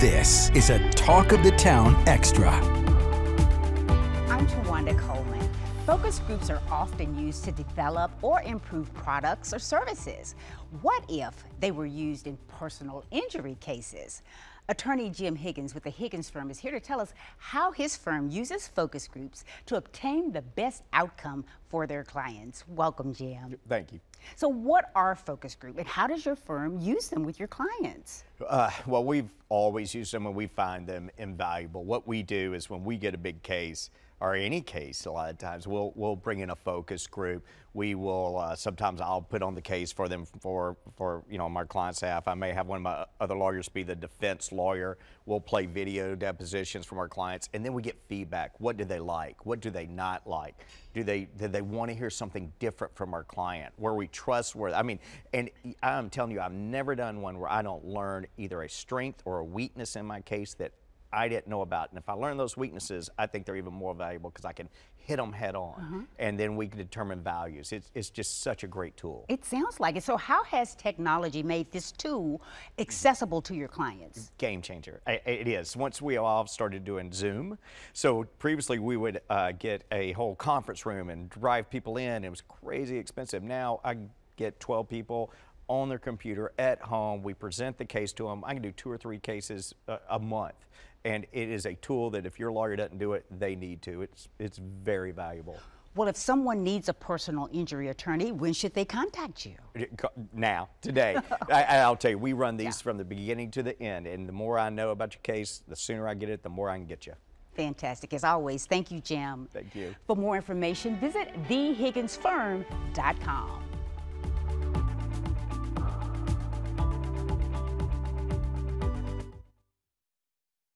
This is a Talk of the Town Extra. I'm Tawanda Coleman. Focus groups are often used to develop or improve products or services. What if they were used in personal injury cases? Attorney Jim Higgins with the Higgins firm is here to tell us how his firm uses focus groups to obtain the best outcome for their clients. Welcome, Jim. Thank you. So, what are focus groups and how does your firm use them with your clients? Uh, well, we've always used them and we find them invaluable. What we do is when we get a big case, or any case a lot of times we'll we'll bring in a focus group. We will uh, sometimes I'll put on the case for them for for you know my client staff I may have one of my other lawyers be the defense lawyer. We'll play video depositions from our clients and then we get feedback. What do they like? What do they not like? Do they do they want to hear something different from our client? Where we trustworthy? I mean and I'm telling you I've never done one where I don't learn either a strength or a weakness in my case that I didn't know about. And if I learn those weaknesses, I think they're even more valuable because I can hit them head on. Uh -huh. And then we can determine values. It's, it's just such a great tool. It sounds like it. So, how has technology made this tool accessible to your clients? Game changer. It is. Once we all started doing Zoom, so previously we would uh, get a whole conference room and drive people in. It was crazy expensive. Now I get 12 people on their computer at home. We present the case to them. I can do two or three cases a, a month. And it is a tool that if your lawyer doesn't do it, they need to. It's, it's very valuable. Well, if someone needs a personal injury attorney, when should they contact you? Now, today. I, will tell you, we run these yeah. from the beginning to the end. And the more I know about your case, the sooner I get it, the more I can get you. Fantastic. As always, thank you, Jim. Thank you. For more information, visit thehigginsfirm.com.